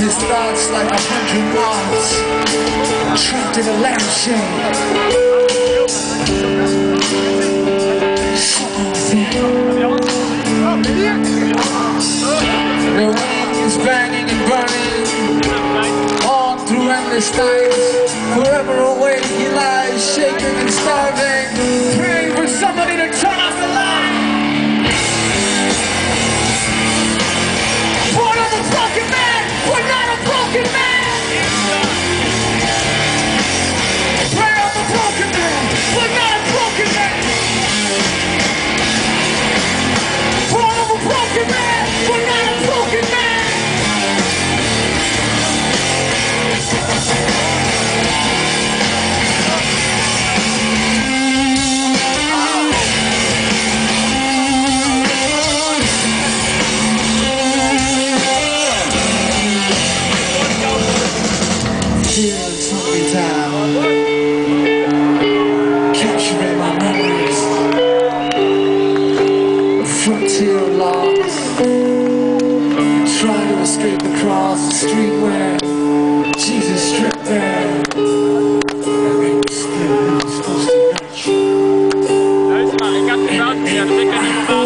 his thoughts like a hundred moths trapped in a lampshade. The wind is banging and burning on through endless nights. Forever away he lies, shaking and starving, praying for somebody to turn off the across the street where Jesus stripped down. Nice one, it got the crowd together,